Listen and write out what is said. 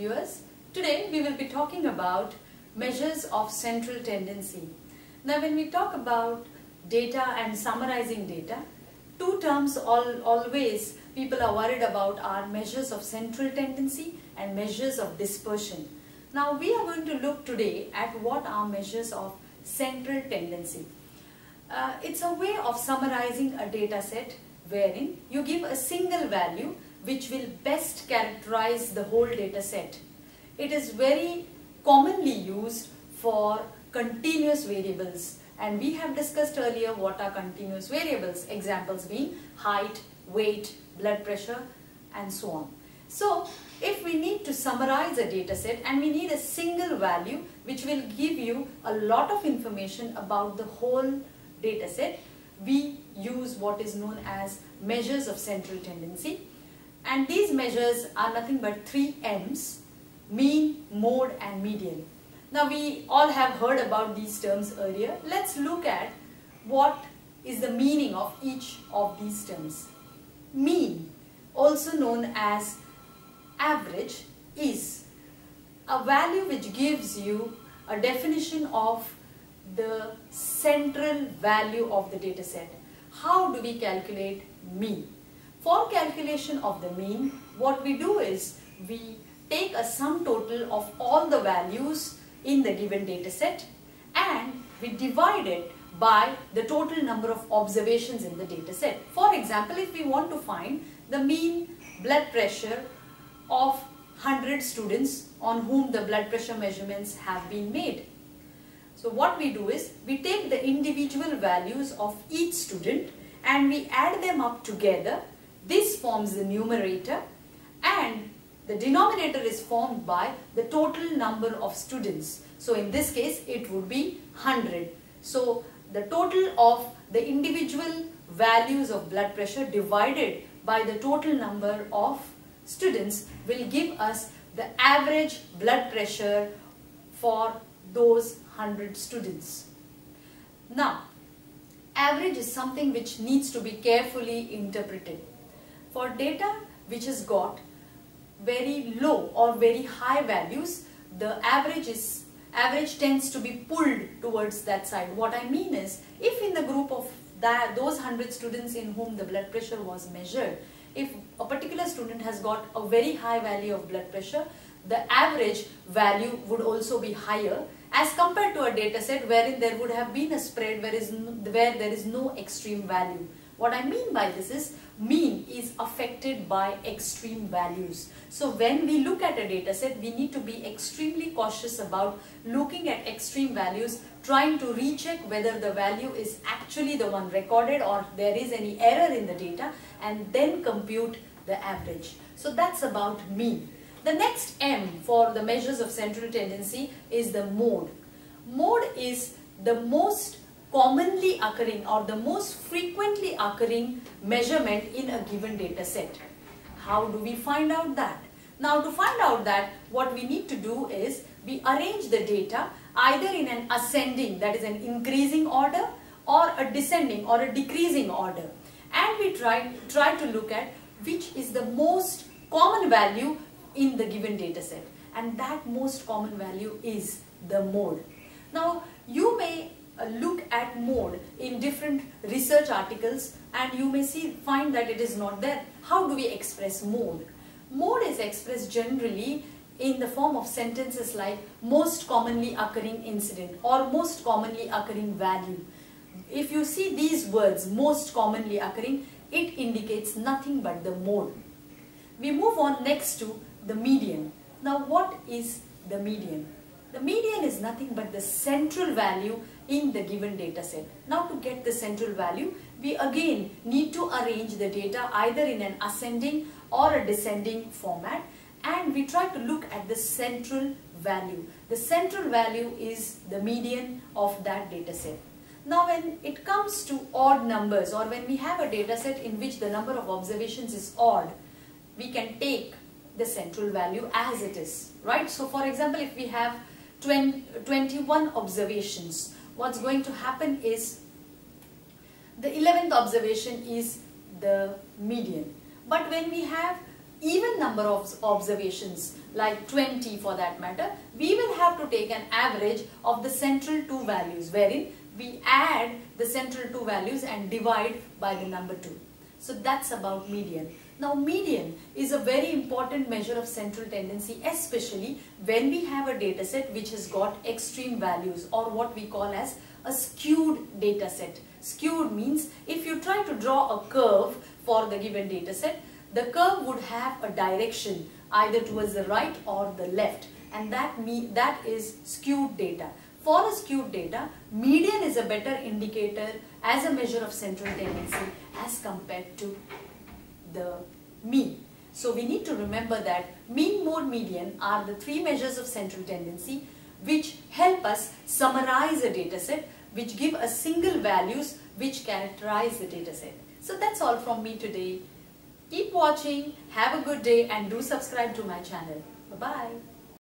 Today we will be talking about measures of central tendency. Now when we talk about data and summarizing data, two terms all, always people are worried about are measures of central tendency and measures of dispersion. Now we are going to look today at what are measures of central tendency. Uh, it's a way of summarizing a data set wherein you give a single value which will best characterize the whole data set. It is very commonly used for continuous variables and we have discussed earlier what are continuous variables, examples being height, weight, blood pressure and so on. So if we need to summarize a data set and we need a single value which will give you a lot of information about the whole data set, we use what is known as measures of central tendency and these measures are nothing but three M's, mean, mode and median. Now we all have heard about these terms earlier. Let's look at what is the meaning of each of these terms. Mean, also known as average, is a value which gives you a definition of the central value of the data set. How do we calculate mean? For calculation of the mean, what we do is we take a sum total of all the values in the given data set and we divide it by the total number of observations in the data set. For example, if we want to find the mean blood pressure of 100 students on whom the blood pressure measurements have been made. So what we do is we take the individual values of each student and we add them up together this forms the numerator and the denominator is formed by the total number of students. So in this case it would be 100. So the total of the individual values of blood pressure divided by the total number of students will give us the average blood pressure for those 100 students. Now, average is something which needs to be carefully interpreted. For data which has got very low or very high values, the average is average tends to be pulled towards that side. What I mean is, if in the group of that, those 100 students in whom the blood pressure was measured, if a particular student has got a very high value of blood pressure, the average value would also be higher as compared to a data set wherein there would have been a spread where, is where there is no extreme value. What I mean by this is mean is affected by extreme values. So when we look at a data set, we need to be extremely cautious about looking at extreme values, trying to recheck whether the value is actually the one recorded or there is any error in the data and then compute the average. So that's about mean. The next M for the measures of central tendency is the mode. Mode is the most commonly occurring or the most frequently occurring measurement in a given data set. How do we find out that? Now to find out that what we need to do is we arrange the data either in an ascending that is an increasing order or a descending or a decreasing order and we try, try to look at which is the most common value in the given data set and that most common value is the mode. Now you may Uh, look at mode in different research articles and you may see find that it is not there. How do we express mode? Mode is expressed generally in the form of sentences like most commonly occurring incident or most commonly occurring value. If you see these words most commonly occurring, it indicates nothing but the mode. We move on next to the median. Now what is the median? The median is nothing but the central value in the given data set. Now to get the central value, we again need to arrange the data either in an ascending or a descending format and we try to look at the central value. The central value is the median of that data set. Now when it comes to odd numbers or when we have a data set in which the number of observations is odd, we can take the central value as it is, right? So for example, if we have 20, 21 observations, what's going to happen is the 11th observation is the median. But when we have even number of observations like 20 for that matter, we will have to take an average of the central two values wherein we add the central two values and divide by the number 2. So that's about median. Now median is a very important measure of central tendency especially when we have a data set which has got extreme values or what we call as a skewed data set. Skewed means if you try to draw a curve for the given data set, the curve would have a direction either towards the right or the left and that, me, that is skewed data. For a skewed data, median is a better indicator as a measure of central tendency as compared to the mean. So we need to remember that mean, mode, median are the three measures of central tendency which help us summarize a data set which give us single values which characterize the data set. So that's all from me today. Keep watching, have a good day and do subscribe to my channel. Bye-bye.